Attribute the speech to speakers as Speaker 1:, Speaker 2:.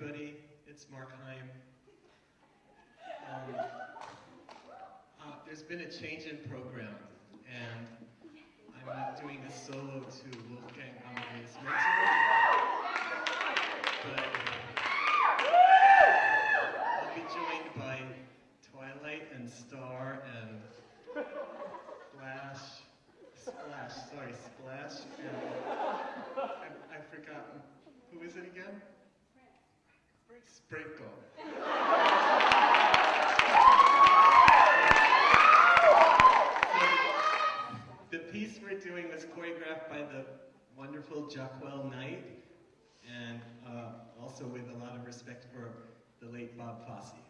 Speaker 1: everybody. It's Mark Haim. Um, uh, there's been a change in program, and I'm not doing a solo to Wolfgang Amadeus Mozart, but I'll be joined by Twilight and Star and Flash, Splash, sorry, Splash, and I, I've forgotten. Who is it again? Sprinkle. The piece we're doing was choreographed by the wonderful JaQuel Knight, and uh, also with a lot of respect for the late Bob Fosse.